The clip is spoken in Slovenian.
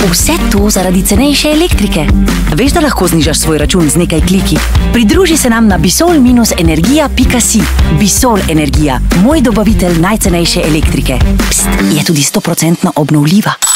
Vse to zaradi cenejše elektrike. Veš, da lahko znižaš svoj račun z nekaj kliki? Pridruži se nam na bisol-energija.si. Bisol Energija, moj dobavitelj najcenejše elektrike. Pst, je tudi 100% obnovljiva.